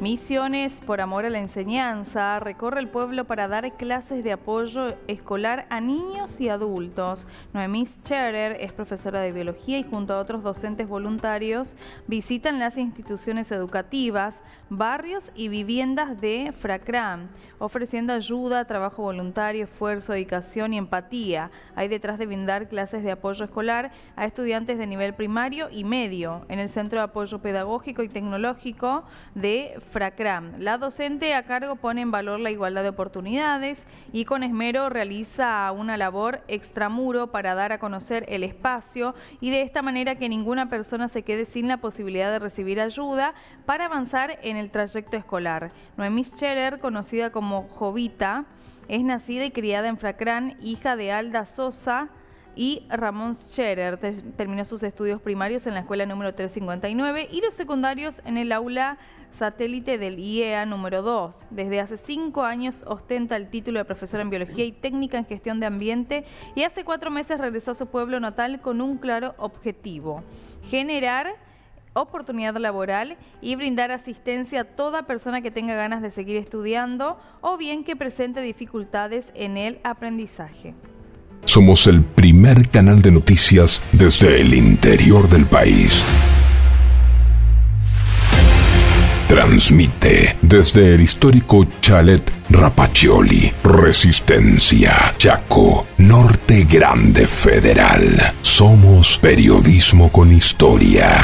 Misiones por Amor a la Enseñanza recorre el pueblo para dar clases de apoyo escolar a niños y adultos. Noemí Scherer es profesora de biología y junto a otros docentes voluntarios visitan las instituciones educativas, barrios y viviendas de Fracram, ofreciendo ayuda, trabajo voluntario, esfuerzo, dedicación y empatía. Hay detrás de brindar clases de apoyo escolar a estudiantes de nivel primario y medio en el Centro de Apoyo Pedagógico y Tecnológico de FRACRAM. La docente a cargo pone en valor la igualdad de oportunidades y con esmero realiza una labor extramuro para dar a conocer el espacio y de esta manera que ninguna persona se quede sin la posibilidad de recibir ayuda para avanzar en el trayecto escolar. Noemí Scherer, conocida como Jovita, es nacida y criada en Fracrán, hija de Alda Sosa, y Ramón Scherer. terminó sus estudios primarios en la escuela número 359 y los secundarios en el aula satélite del IEA número 2. Desde hace cinco años ostenta el título de profesora en biología y técnica en gestión de ambiente y hace cuatro meses regresó a su pueblo natal con un claro objetivo, generar oportunidad laboral y brindar asistencia a toda persona que tenga ganas de seguir estudiando o bien que presente dificultades en el aprendizaje. Somos el primer canal de noticias desde el interior del país. Transmite desde el histórico Chalet Rapacioli, Resistencia, Chaco, Norte Grande Federal. Somos periodismo con historia.